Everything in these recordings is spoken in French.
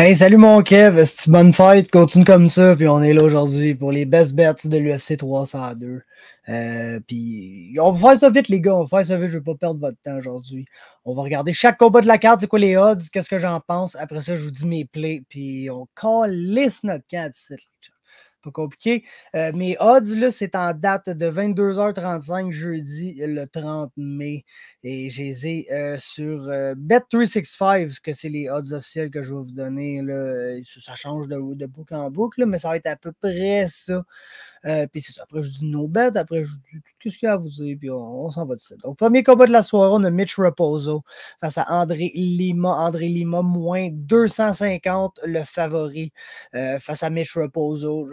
Hey, salut mon Kev, c'est bonne fête, continue comme ça, puis on est là aujourd'hui pour les best bets de l'UFC 302. Euh, puis on va faire ça vite les gars, on va faire ça vite, je vais pas perdre votre temps aujourd'hui. On va regarder chaque combat de la carte, c'est quoi les odds, qu'est-ce que j'en pense. Après ça, je vous dis mes plays, puis on calisse notre carte ici pas compliqué. Euh, mes odds, là, c'est en date de 22h35 jeudi le 30 mai. Et j'ai les euh, sur euh, Bet365, que c'est les odds officiels que je vais vous donner. Là. Ça change de, de boucle en boucle, mais ça va être à peu près ça. Puis c'est ça. Après, je dis no bet. Après, je dis qu'est-ce qu'il y a à vous dire? Puis on, s'en va de ça. Donc, premier combat de la soirée, on a Mitch Reposo face à André Lima. André Lima, moins 250, le favori face à Mitch Reposo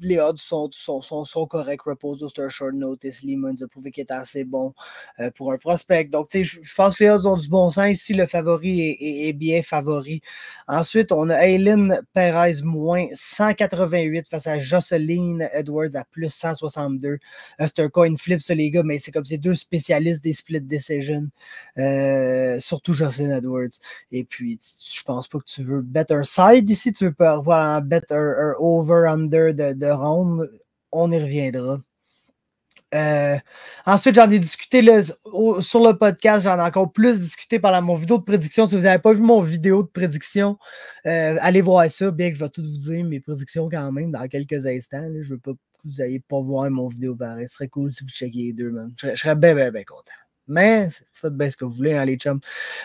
les odds sont, sont, sont, corrects. Reposo, c'est un short notice. Lehman a prouvé qu'il est assez bon euh, pour un prospect. Donc, tu sais, je pense que les odds ont du bon sens ici. Le favori est, bien favori. Ensuite, on a Aileen Perez moins 188 face à Jocelyn Edwards à plus 162. Euh, c'est un coin flip, ça, les gars, mais c'est comme ces deux spécialistes des split decisions. Euh, surtout Jocelyn Edwards. Et puis, je pense pas que tu veux bet un side ici. Tu veux pas avoir un bet un, over-under de, de ronde. On y reviendra. Euh, ensuite, j'en ai discuté sur le podcast, j'en ai encore plus discuté pendant mon vidéo de prédiction. Si vous n'avez pas vu mon vidéo de prédiction, euh, allez voir ça, bien que je vais tout vous dire mes prédictions quand même dans quelques instants. je ne veux pas que vous n'ayez pas voir mon vidéo pareil. Ce serait cool si vous checkiez les deux, man. Je, je serais bien, bien, bien content. Mais faites bien ce que vous voulez, hein, les chums.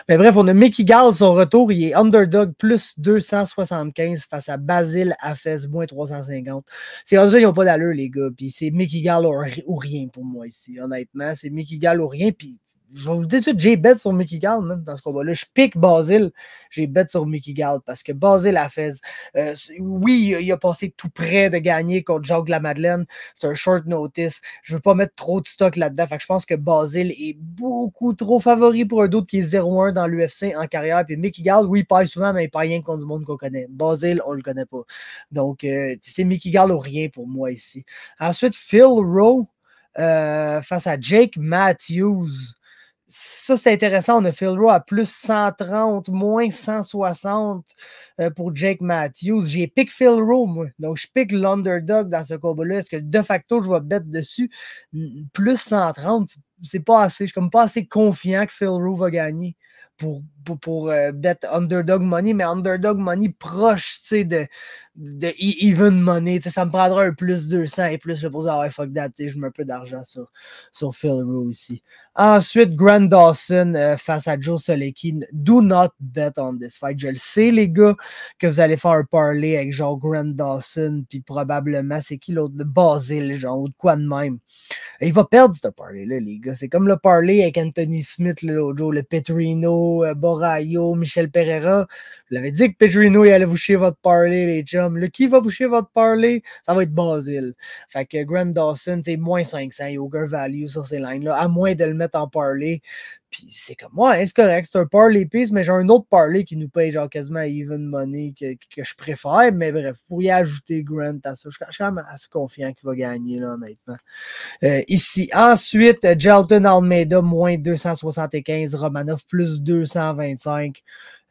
Mais bref, on a Mickey Gall, son retour. Il est underdog plus 275 face à Basile Afes, moins 350. Ces odds ils n'ont pas d'allure, les gars. Puis c'est Mickey Gall ou rien pour moi ici, honnêtement. C'est Mickey Gall ou rien. Puis je vais vous dire tout de suite, j'ai bet sur Mickey Gall dans ce combat-là. Je pique Basile, j'ai bet sur Mickey Gall parce que Basile a fait. Euh, oui, il a passé tout près de gagner contre Jacques Lamadeleine. C'est un short notice. Je ne veux pas mettre trop de stock là-dedans. je pense que Basile est beaucoup trop favori pour un d'autre qui est 0-1 dans l'UFC en carrière. Puis Mickey Gall, oui, il passe souvent, mais il passe rien contre du monde qu'on connaît. Basile, on ne le connaît pas. Donc, euh, c'est Mickey Gall ou rien pour moi ici. Ensuite, Phil Rowe euh, face à Jake Matthews ça, c'est intéressant. On a Phil Rowe à plus 130, moins 160 euh, pour Jake Matthews. J'ai pick Phil Rowe, moi. Donc, je pick l'underdog dans ce combat-là. Est-ce que de facto, je vais mettre dessus plus 130? C'est pas assez. Je suis comme pas assez confiant que Phil Rowe va gagner pour, pour, euh, underdog money, mais underdog money proche de, de e-, even money. Ça me prendra un plus 200 et plus le pour dire, ah fuck that, je mets un peu d'argent sur, sur Phil Rowe ici. Ensuite, Grant Dawson euh, face à Joe Solecki. Do not bet on this fight. Je le sais, les gars, que vous allez faire un parlay avec genre Grant Dawson, puis probablement, c'est qui l'autre? Basile, genre, ou de quoi de même. il va perdre ce parlay-là, les gars. C'est comme le parlay avec Anthony Smith l'autre jour, le Petrino, euh, Borayo, Michel Pereira. Je l'avais dit que Petrino, il allait vous chier votre parlay, les chums. Le qui va vous chier votre parlay? Ça va être Basile. Fait que Grant Dawson, c'est moins 500. Il value sur ces lines-là, à moins de le mettre en parler. Puis c'est comme, ouais, c'est correct, c'est un parlay piece, mais j'ai un autre parlay qui nous paye genre quasiment even money que, que je préfère. Mais bref, pour y ajouter Grant à ça, je suis quand même assez confiant qu'il va gagner, là, honnêtement. Euh, ici, ensuite, Jelton Almeida, moins 275, Romanov, plus 225.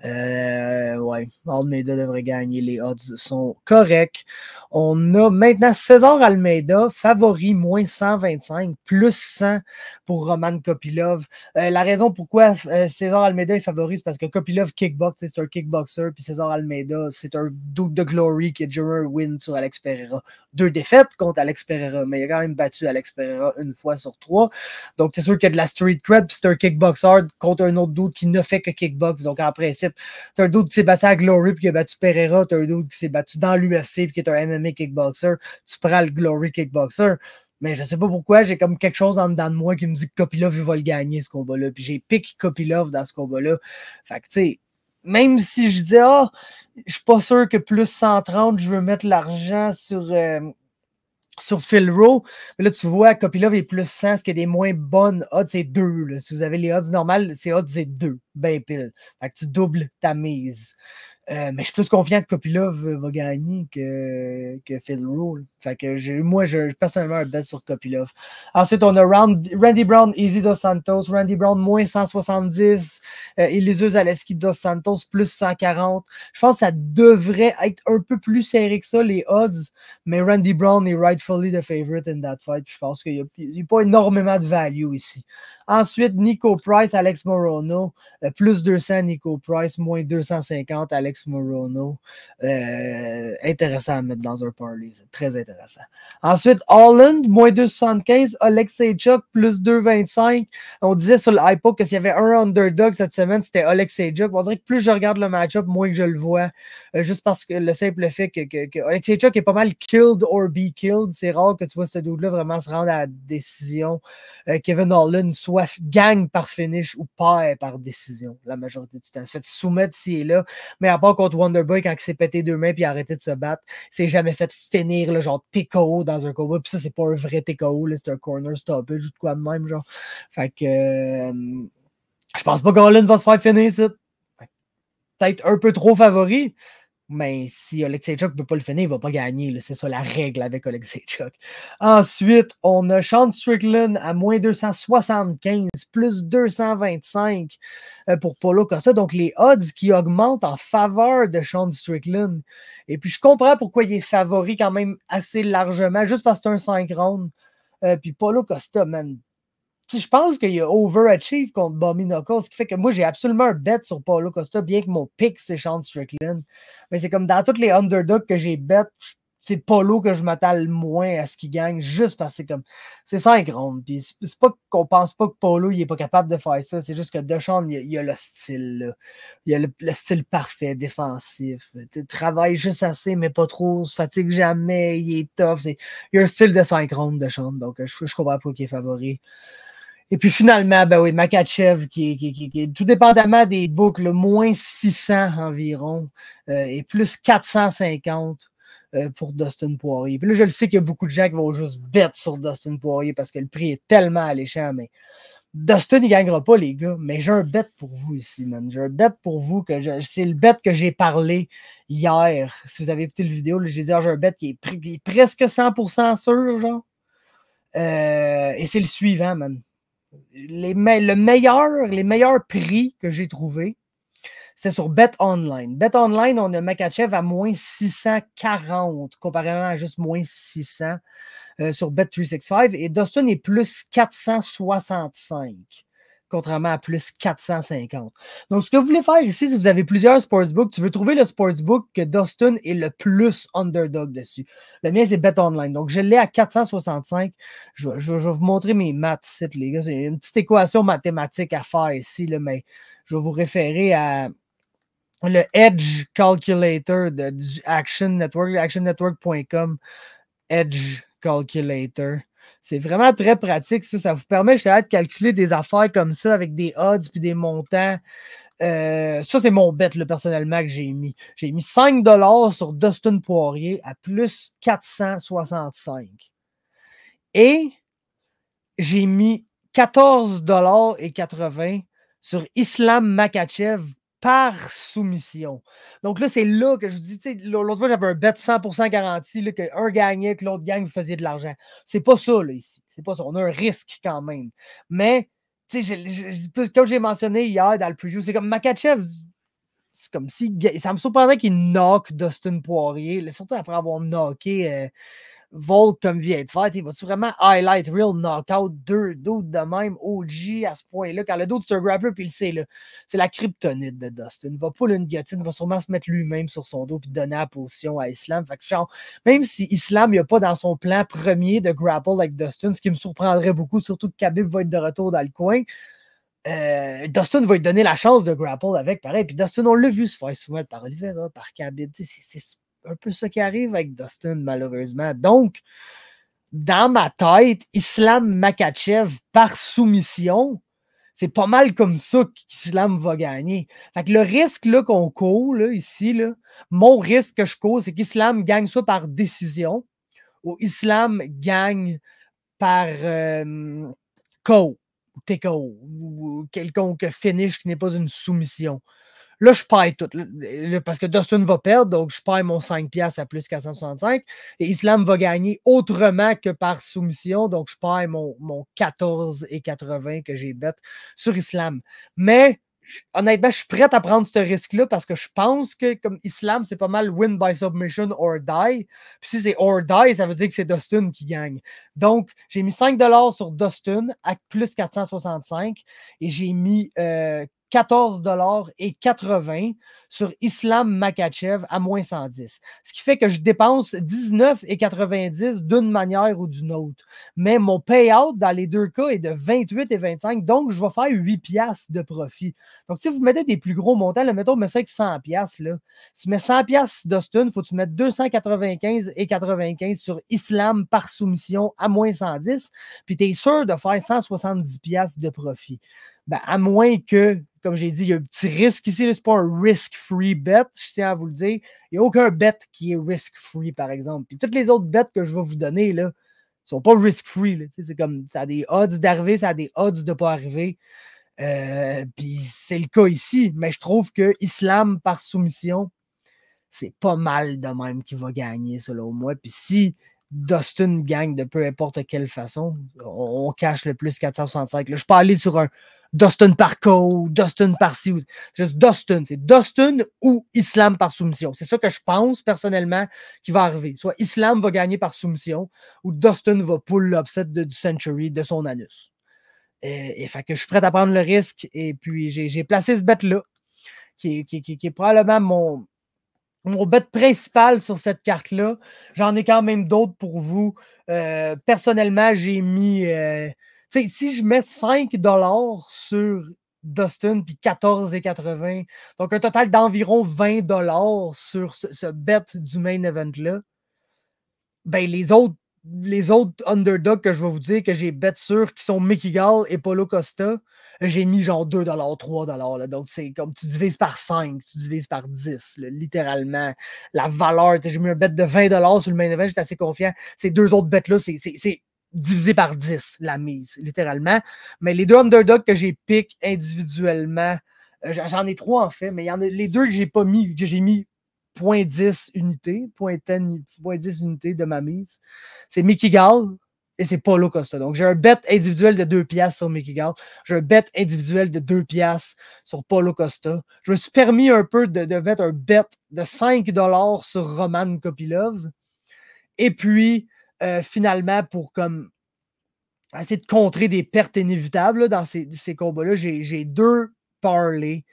Euh, ouais, Almeida devrait gagner. Les odds sont corrects. On a maintenant César Almeida, favori, moins 125, plus 100 pour Roman Kopilov. Euh, la raison pourquoi euh, César Almeida est favori, c'est parce que Kopilov kickbox, c'est un kickboxer, puis César Almeida, c'est un doute de glory qui déjà un win sur Alex Pereira. Deux défaites contre Alex Pereira, mais il a quand même battu Alex Pereira une fois sur trois. Donc, c'est sûr qu'il y a de la street cred, puis c'est un kickboxer contre un autre doute qui ne fait que kickbox. Donc, en principe, T'as un doute qui s'est battu à Glory puis qui a battu Pereira. T'as un doute qui s'est battu dans l'UFC puis qui est un MMA kickboxer. Tu prends le Glory kickboxer. Mais je sais pas pourquoi, j'ai comme quelque chose en dedans de moi qui me dit que Kopilov il va le gagner ce combat-là. Puis j'ai pick Kopilov dans ce combat-là. Fait que tu sais, même si je dis ah, je suis pas sûr que plus 130, je veux mettre l'argent sur. Euh, sur Phil Rowe. Mais là, tu vois, Kopilov est plus 100, ce qui est des moins bonnes odds, c'est 2. Si vous avez les odds normales, c'est odds, c'est 2. Ben pile. Fait que tu doubles ta mise. Euh, mais je suis plus confiant que Kopilov va gagner que, que Phil Rule. Fait que moi, je personnellement un bet sur Kopilov. Ensuite, on a Randy Brown, Easy Dos Santos. Randy Brown, moins 170. Euh, Zaleski Dos Santos, plus 140. Je pense que ça devrait être un peu plus serré que ça, les odds. Mais Randy Brown est rightfully the favorite in that fight. Je pense qu'il n'y a, pas énormément de value ici. Ensuite, Nico Price, Alex Morono, euh, plus 200 Nico Price, moins 250 Alex Morono. Euh, intéressant à mettre dans un parlay, c'est très intéressant. Ensuite, Holland, moins 275, Alexei-Chuk, plus 225. On disait sur l'hypo que s'il y avait un underdog cette semaine, c'était Alexei-Chuk. On dirait que plus je regarde le match-up, moins que je le vois. Euh, juste parce que le simple fait que, que, que Alexei-Chuk est pas mal killed or be killed. C'est rare que tu vois ce dude-là vraiment se rendre à la décision. Kevin Holland soit gagne par finish ou perd par décision la majorité du temps. Se fait soumettre s'il est là, mais à part contre Wonderboy quand il s'est pété deux mains puis a arrêté de se battre, c'est jamais fait finir le genre TKO dans un combat. Puis ça, c'est pas un vrai TKO, c'est un corner stoppage ou de quoi de même. Genre. Fait que euh, je pense pas qu'Olin va se faire finir ça. Peut-être un peu trop favori, mais si Alexei Chuck ne peut pas le finir, il ne va pas gagner. C'est ça la règle avec Alexei Chuck. Ensuite, on a Sean Strickland à moins 275, plus 225 euh, pour Polo Costa. Donc, les odds qui augmentent en faveur de Sean Strickland. Et puis, je comprends pourquoi il est favori quand même assez largement, juste parce que c'est un 5 rounds. Euh, puis Polo Costa, man, je pense qu'il a overachieve contre Bobby Knuckles, ce qui fait que moi, j'ai absolument un bet sur Paulo Costa, bien que mon pick, c'est Sean Strickland. Mais c'est comme dans tous les underdogs que j'ai bet, c'est Polo que je m'attends le moins à ce qu'il gagne, juste parce que c'est comme. C'est 5 rounds. Puis c'est pas qu'on pense pas que Polo il est pas capable de faire ça. C'est juste que Deshaun, il, il a le style. Il a le, style parfait, défensif. Il travaille juste assez, mais pas trop. se fatigue jamais. Il est tough. il a un style de 5 rounds, Deshaun. Donc je, je comprends pas qui est favori. Et puis finalement, ben oui, Makachev, qui, est tout dépendamment des boucles, moins 600 environ euh, et plus 450 euh, pour Dustin Poirier. Puis là, je le sais qu'il y a beaucoup de gens qui vont juste bête sur Dustin Poirier parce que le prix est tellement alléchant, mais Dustin, il ne gagnera pas, les gars. Mais j'ai un bet pour vous ici, man. J'ai un bet pour vous que c'est le bet que j'ai parlé hier. Si vous avez écouté la vidéo, j'ai dit, ah, j'ai un bet qui est, presque 100% sûr, genre. Euh, et c'est le suivant, man les, le meilleur, les meilleurs prix que j'ai trouvé, c'est sur Bet Online. Bet Online, on a Makachev à moins 640, comparément à juste moins 600 euh, sur Bet365. Et Dustin est plus 465 contrairement à plus 450. Donc, ce que vous voulez faire ici, si vous avez plusieurs sportsbooks, tu veux trouver le sportsbook que Dustin est le plus underdog dessus. Le mien, c'est Bet Online. Donc, je l'ai à 465. Je, vais vous montrer mes maths les gars. C'est une petite équation mathématique à faire ici, là, mais je vais vous référer à le Edge Calculator de, du Action Network, actionnetwork.com. Edge Calculator. C'est vraiment très pratique. Ça, vous permet de calculer des affaires comme ça avec des odds puis des montants. Euh, ça, c'est mon bet le personnellement que j'ai mis. J'ai mis 5 sur Dustin Poirier à plus 465. Et j'ai mis 14,80 sur Islam Makachev par soumission. Donc là, c'est là que je vous dis, l'autre fois, j'avais un bet 100% garanti, là, qu'un gagnait, que l'autre gagne, vous faisiez de l'argent. C'est pas ça, ici. C'est pas ça. On a un risque quand même. Mais, tu sais, comme j'ai mentionné hier dans le preview, c'est comme Makachev, c'est comme si. Ça me surprendrait qu'il knock Dustin Poirier, surtout après avoir knocké. Euh, Volt comme vient de faire. Il va-tu vraiment highlight real knockout deux d'autres de même OG à ce point-là? Quand le d'autre c'est un grappler, puis il sait, c'est la kryptonite de Dustin. Il va pas une guillotine, il va sûrement se mettre lui-même sur son dos puis donner la position à Islam. Fait que, même si Islam il a pas dans son plan premier de grapple avec Dustin, ce qui me surprendrait beaucoup, surtout que Khabib va être de retour dans le coin. Euh, Dustin va lui donner la chance de grapple avec, pareil. Puis Dustin, on l'a vu se faire soumettre par Oliveira, par Khabib. C'est un peu ça qui arrive avec Dustin, malheureusement. Donc, dans ma tête, Islam Makachev par soumission, c'est pas mal comme ça qu'Islam va gagner. Fait que le risque qu'on court ici, là, mon risque que je cours, c'est qu'Islam gagne soit par décision ou Islam gagne par euh, TKO ou quelconque finish qui n'est pas une soumission. Là, je paye tout. Parce que Dustin va perdre, donc je paye mon 5$ à plus 465. Et Islam va gagner autrement que par soumission. Donc, je paye mon, mon 14,80 que j'ai bête sur Islam. Mais honnêtement, je suis prêt à prendre ce risque-là parce que je pense que comme Islam, c'est pas mal win by submission or die. Puis si c'est or die, ça veut dire que c'est Dustin qui gagne. Donc, j'ai mis 5$ sur Dustin à plus 465 et j'ai mis euh, 14,80$ sur Islam Makachev à moins 110. Ce qui fait que je dépense 19,90$ d'une manière ou d'une autre. Mais mon payout dans les deux cas est de 28,25$, donc je vais faire 8$ de profit. Donc si vous mettez des plus gros montants, là, mettons, mais 100$, là. Si tu mets 100$ d'Austin, il faut que tu mettes 295,95$ sur Islam par soumission à moins 110$, puis tu es sûr de faire 170$ de profit. Ben, à moins que comme j'ai dit, il y a un petit risque ici. Ce n'est pas un risk-free bet, je tiens à vous le dire. Il n'y a aucun bet qui est risk-free, par exemple. Puis toutes les autres bets que je vais vous donner, là, ne sont pas risk-free. C'est comme ça a des odds d'arriver, ça a des odds de ne pas arriver. Euh, puis c'est le cas ici, mais je trouve que Islam par soumission, c'est pas mal de même qui va gagner, selon moi. Puis si Dustin gagne de peu importe quelle façon, on, cache le plus 465. Là, je peux aller sur un Dustin par code, Dustin par ci. C'est juste Dustin. C'est Dustin ou Islam par soumission. C'est ça que je pense personnellement qui va arriver. Soit Islam va gagner par soumission ou Dustin va pull l'upset du Century de son anus. Et, fait je suis prêt à prendre le risque. Et puis j'ai placé ce bet-là, qui, est probablement mon, mon bet principal sur cette carte-là. J'en ai quand même d'autres pour vous. Euh, personnellement, j'ai mis. Euh, si je mets 5 sur Dustin puis 14,80, donc un total d'environ 20 sur ce, bet du main event-là, ben les autres, les autres underdogs que je vais vous dire que j'ai bet sur qui sont Mickey Gall et Polo Costa, j'ai mis genre 2 3 là. Donc, c'est comme tu divises par 5, tu divises par 10, littéralement. La valeur, j'ai mis un bet de 20 sur le main event, j'étais assez confiant. Ces deux autres bets-là, c'est divisé par 10, la mise, littéralement. Mais les deux underdogs que j'ai pick individuellement, euh, j'en ai trois en fait, mais les deux que j'ai pas mis, que j'ai mis 0.10 unités, 0.10 unités de ma mise. C'est Mickey Gall et c'est Paulo Costa. Donc, j'ai un bet individuel de 2 piastres sur Mickey Gall. J'ai un bet individuel de 2 piastres sur Paulo Costa. Je me suis permis un peu de, de mettre un bet de 5 dollars sur Roman Kopilov. Et puis, euh, finalement, pour comme essayer de contrer des pertes inévitables dans ces, combats-là, j'ai deux parlays.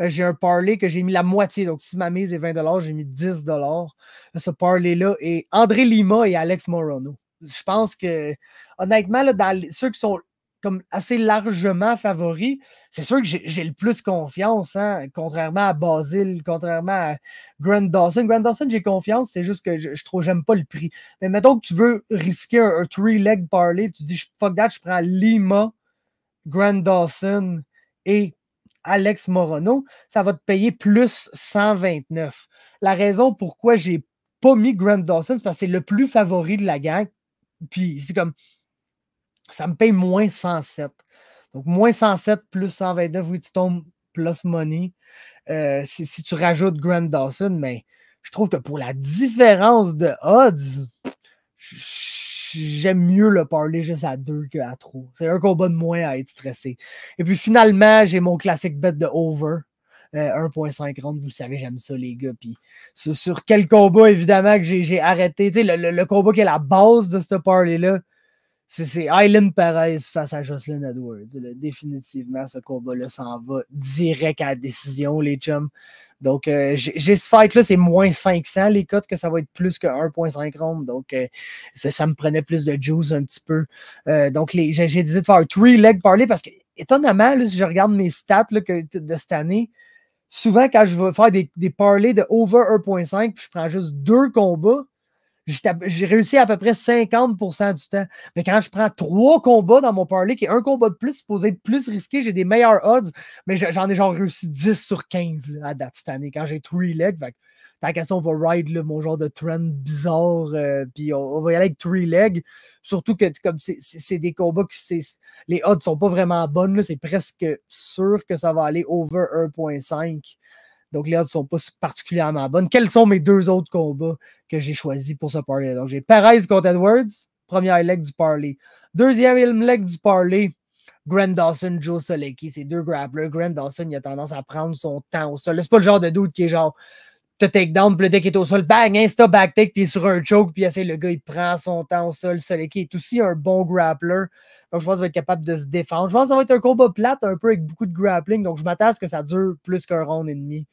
Euh, j'ai un parlay que j'ai mis la moitié. Donc, si ma mise est 20 j'ai mis 10 Ce parlay-là est André Lima et Alex Morono. Je pense que, honnêtement, là, ceux qui sont comme assez largement favori, c'est sûr que j'ai le plus confiance, hein, contrairement à Basile, contrairement à Grant Dawson. Grant Dawson, j'ai confiance, c'est juste que je, je trouve, j'aime pas le prix. Mais mettons que tu veux risquer un, three-leg parlay, tu dis fuck that, je prends Lima, Grant Dawson et Alex Morono, ça va te payer plus 129. La raison pourquoi j'ai pas mis Grant Dawson, c'est parce que c'est le plus favori de la gang. Puis c'est comme ça me paye moins 107. Donc, moins 107 plus 129, oui, tu tombes plus money. Euh, si, tu rajoutes Grant Dawson, mais je trouve que pour la différence de odds, j'aime mieux le parler juste à 2 qu'à 3. C'est un combat de moins à être stressé. Et puis finalement, j'ai mon classique bet de over. 1.5 round, vous le savez, j'aime ça, les gars. Puis sur, quel combat, évidemment, que j'ai arrêté. Le, le, le, combat qui est la base de ce parlay-là, c'est Island Perez face à Jocelyn Edwards. définitivement, ce combat-là s'en va direct à la décision, les chums. Donc, euh, j'ai ce fight-là, c'est moins 500 les cotes, que ça va être plus que 1.5 round. Donc, euh, ça, me prenait plus de juice un petit peu. Euh, donc, j'ai décidé de faire un three-leg parlay parce que, étonnamment, si je regarde mes stats de cette année, souvent quand je vais faire des, des parlays de over 1.5, puis je prends juste deux combats, j'ai réussi à peu près 50% du temps. Mais quand je prends trois combats dans mon parlay, qui est un combat de plus, supposé être plus risqué, j'ai des meilleurs odds, mais j'en ai genre réussi 10 sur 15 à date cette année quand j'ai three legs. Tant qu'à ça, on va ride mon genre de trend bizarre, euh, puis on, va y aller avec three legs. Surtout que comme c'est des combats que les odds sont pas vraiment bonnes, c'est presque sûr que ça va aller over 1.5. Donc, les odds ne sont pas particulièrement bonnes. Quels sont mes deux autres combats que j'ai choisis pour ce parlay? Donc, j'ai Perez contre Edwards, première leg du parlay. Deuxième leg du parlay, Grant Dawson, Joe Solecki, c'est deux grapplers. Grant Dawson, il a tendance à prendre son temps au sol. C'est pas le genre de doute qui est genre te takedown, puis le deck est au sol, bang, insta back take, puis sur un choke, puis le gars, il prend son temps au sol. Solecki est aussi un bon grappler. Donc, je pense qu'il va être capable de se défendre. Je pense que ça va être un combat plate, un peu avec beaucoup de grappling. Donc, je m'attends à ce que ça dure plus qu'un round et demi.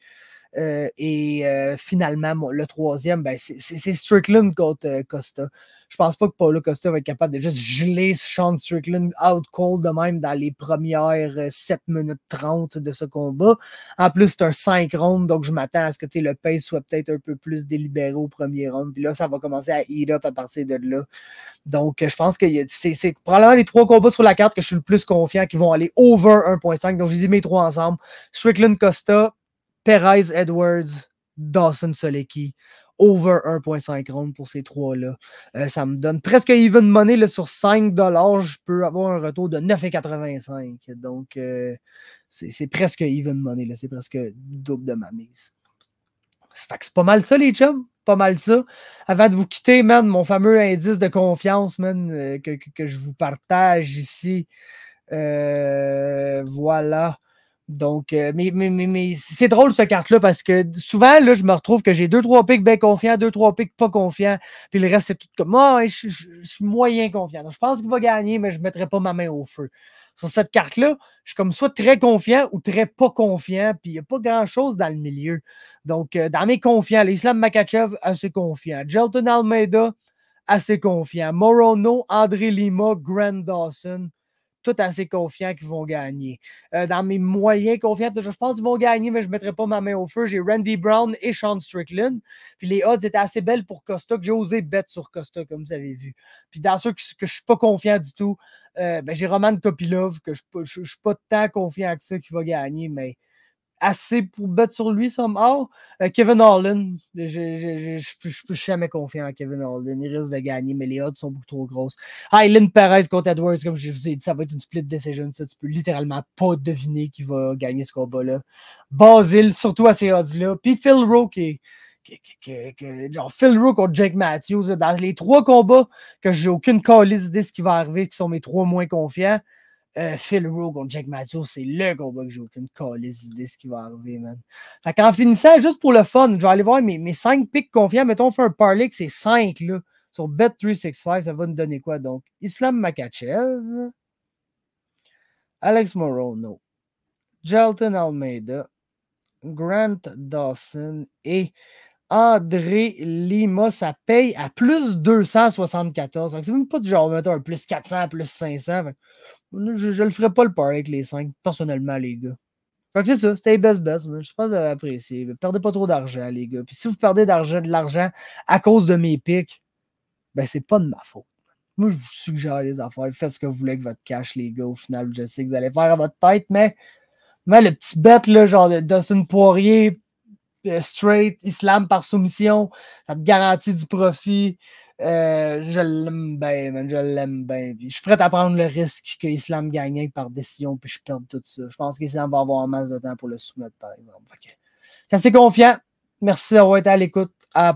Euh, et euh, finalement, le troisième, ben, c'est Strickland contre euh, Costa. Je pense pas que Paulo Costa va être capable de juste geler Sean Strickland out cold de même dans les premières 7 minutes 30 de ce combat. En plus, c'est un 5 rounds, donc je m'attends à ce que le pace soit peut-être un peu plus délibéré au premier round. Puis là, ça va commencer à heat up à partir de là. Donc, je pense que c'est probablement les trois combats sur la carte que je suis le plus confiant qui vont aller over 1.5. Donc, je les ai mis trois ensemble. Strickland Costa, Perez Edwards, Dawson Solecki. Over 1.5 rounds pour ces trois-là. Euh, ça me donne presque even money là, sur 5 Je peux avoir un retour de 9,85. Donc, euh, c'est presque even money. C'est presque double de ma mise. c'est pas mal ça, les chums. Pas mal ça. Avant de vous quitter, man, mon fameux indice de confiance, man, euh, que, que, je vous partage ici. voilà. Donc, euh, mais, mais, mais, c'est drôle cette carte-là parce que souvent, là, je me retrouve que j'ai deux, trois pics bien confiants, deux, trois pics pas confiants, puis le reste, c'est tout comme moi, oh, je, suis moyen confiant. Donc, je pense qu'il va gagner, mais je ne mettrai pas ma main au feu. Sur cette carte-là, je suis comme soit très confiant ou très pas confiant, puis il n'y a pas grand-chose dans le milieu. Donc, euh, dans mes confiants, l'Islam Makachev, assez confiant. Jelton Almeida, assez confiant. Morono, André Lima, Grant Dawson, tout assez confiant qu'ils vont gagner. Euh, dans mes moyens confiants, je pense qu'ils vont gagner, mais je ne mettrai pas ma main au feu. J'ai Randy Brown et Sean Strickland. Puis les odds étaient assez belles pour Costa, que j'ai osé bet sur Costa, comme vous avez vu. Puis dans ceux que, je ne suis pas confiant du tout, euh, ben, j'ai Roman Kopilov, que je ne suis pas tant confiant que ça qui va gagner, mais assez pour battre sur lui somehow. Euh, Kevin Holland, je ne suis jamais confiant en Kevin Holland. Il risque de gagner, mais les odds sont beaucoup trop grosses. Lynn Perez contre Edwards, comme je vous ai dit, ça va être une split decision. Ça, tu peux littéralement pas deviner qui va gagner ce combat-là. Basile, surtout à ces odds-là. Puis Phil Rowe qui genre Phil Rowe contre Jake Matthews. Dans les trois combats que j'ai aucune calice d'idée ce qui va arriver, qui sont mes trois moins confiants. Euh, Phil Rowe contre Jack Matthews, c'est le combat que j'ai aucune calice idée ce qui va arriver, man. Fait qu'en finissant, juste pour le fun, je vais aller voir mes, mes 5 picks confiants. Mettons, on fait un parlay que c'est 5 là, sur Bet365. Ça va nous donner quoi donc? Islam Makachev, Alex Morono, Jelton Almeida, Grant Dawson et André Lima, ça paye à plus 274. C'est même pas du genre, mettons, un plus 400, plus 500. Je ne le ferai pas le par avec les 5, personnellement, les gars. Fait que c'est ça, c'était best best. Je pas si vous avez apprécié. Perdez pas trop d'argent, les gars. Puis si vous perdez de l'argent à cause de mes pics, ben c'est pas de ma faute. Moi, je vous suggère les affaires. Faites ce que vous voulez avec votre cash, les gars. Au final, je sais que vous allez faire à votre tête, mais, mais le petit bet, là, genre de Dustin Poirier, euh, straight, islam par soumission, ça te garantit du profit. Euh, je l'aime bien, je l'aime bien. je suis prêt à prendre le risque que Islam gagne par décision, puis je perde tout ça. Je pense qu'Islam va avoir un masse de temps pour le soumettre, par exemple. Que, confiant. Merci d'avoir été à l'écoute.